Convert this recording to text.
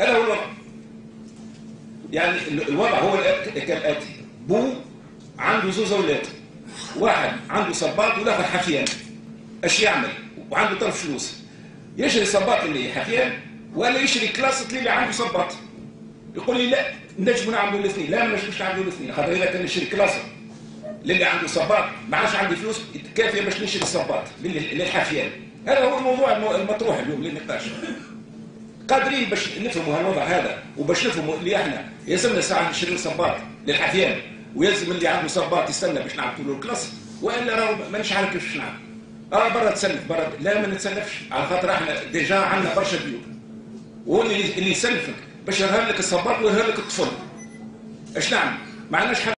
هذا هو الوضع. يعني ال- الوضع هو الآت- كالآتي. بو عنده زوز أولاد واحد عنده صباط والآخر حفيان. إيش يعمل؟ وعنده طرف فلوس. يشري صباط اللي حفيان ولا يشري كلاسط اللي عنده صباط. يقول لي لا نجم نعملوا الاثنين. لا مش مش نعملوا الاثنين. خاطر إذا كان نشري كلاسط للي عنده صباط ما عادش عندي فلوس كافيه باش نشري للي- للحفيان. هذا هو الموضوع الم- المطروح اليوم للنقاش. قادرين باش نفهموا هالوضع هذا وباش نفهموا اللي إحنا يلزمنا ساعه نشري صباط للحفيان ويلزم اللي عنده صباط يستنى باش نعملوا له الكلاسط وإلا راهو مانيش عارف كيفاش نعمل آه برا تسلف برا لا ما نتسلفش على خاطر إحنا déjà عندنا برشا ديون. واللي اللي يسلفك باش يرهن لك الصباط ويرهن لك الطفل. إيش نعمل؟ ما عندناش